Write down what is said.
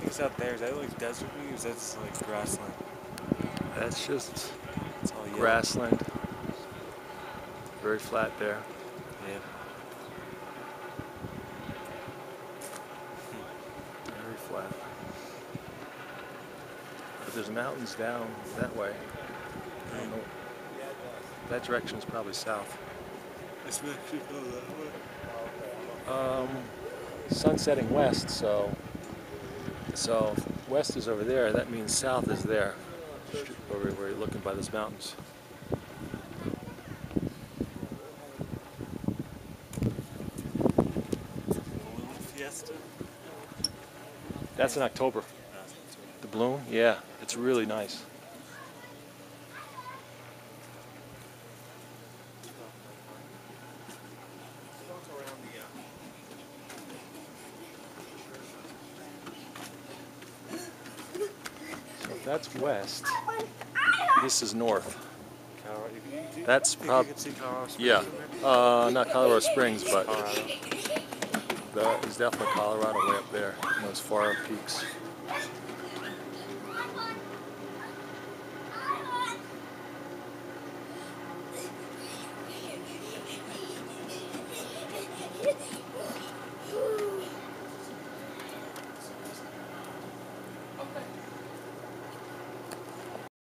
peaks out there, is that like desert or is that just like grassland? That's just It's grassland. Very flat there. Yeah. Very flat. But there's mountains down that way. I don't know. That direction is probably south. It's Mexico that way. Um, sun setting west, so so west is over there. That means south is there, over where you're looking by those mountains. That's in October. The bloom, yeah, it's really nice. That's west. This is north. That's probably yeah, uh, not Colorado Springs, but that is definitely Colorado way up there in those far peaks.